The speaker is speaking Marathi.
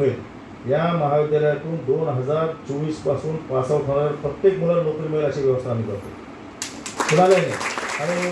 होईल. या महाविद्यालयातून दोन हजार चोवीसपासून पासआउट होणाऱ्या प्रत्येक मुलाला नोकरी मिळेल अशी व्यवस्था आम्ही करतो. कुणालाही नाही. आणि